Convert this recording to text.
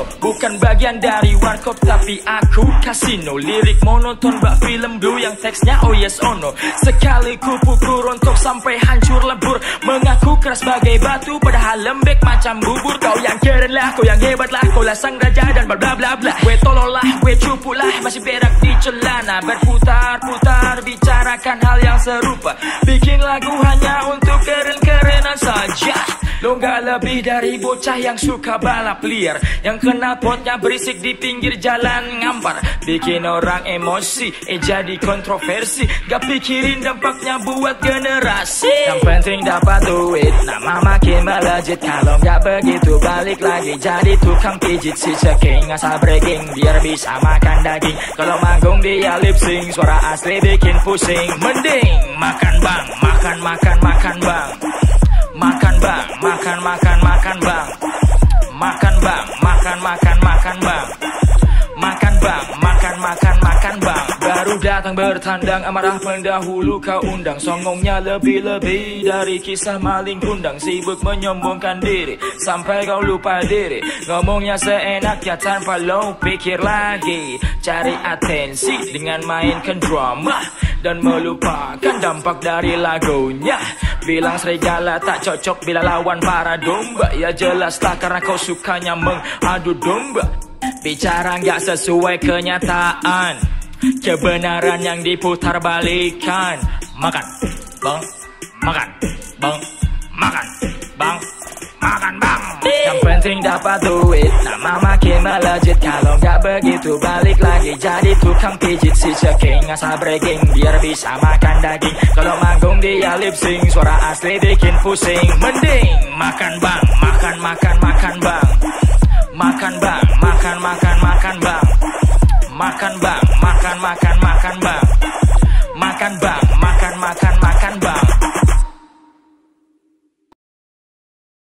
Bukan bagian dari warkop tapi aku kasino. Lirik monoton bak film blue yang teksnya oh yes oh no. Sekali ku pukul rontok sampai hancur lebur Mengaku keras bagai batu padahal lembek macam bubur. Kau yang keren lah, kau yang hebat lah Kau lah sang raja dan bla bla bla bla. Gue tolol lah, gue cupu lah Masih berak di celana. Berputar-putar bicarakan hal yang serupa. Bikin lagu hanya untuk keren-kerenan saja Lo gak lebih dari bocah yang suka balap liar. Yang kena potnya berisik di pinggir jalan ngampar Bikin orang emosi, eh jadi kontroversi. Gak pikirin dampaknya buat generasi. Yang penting dapat duit, nama makin melejit. Kalau gak begitu balik lagi jadi tukang pijit. Si ceking asal breaking biar bisa makan daging. Kalau manggung dia lip sync, suara asli bikin pusing. Mending makan bang, makan makan makan bang makan makan makan bang. Makan bang, makan makan makan bang. Baru datang bertandang amarah pendahulu kau undang. Songongnya lebih-lebih dari kisah maling kundang. Sibuk menyombongkan diri sampai kau lupa diri. Ngomongnya seenaknya tanpa lo pikir lagi. Cari atensi dengan mainkan drama Dan melupakan dampak dari lagunya Bilang serigala tak cocok bila lawan para domba Ya jelas tak karena kau sukanya mengadu domba. Bicara nggak sesuai kenyataan Kebenaran yang diputar balikan Makan, bang, makan, bang, makan, bang, makan, bang. Yang penting dapat duit, nama makin melejit begitu balik lagi jadi tukang pijit Si ceking asal breaking biar bisa makan daging. Kalau manggung dia lip sync, suara asli bikin pusing. Mending makan bang, makan, makan, makan bang. Makan bang, makan makan makan bang. Makan bang, makan makan makan bang. Makan bang,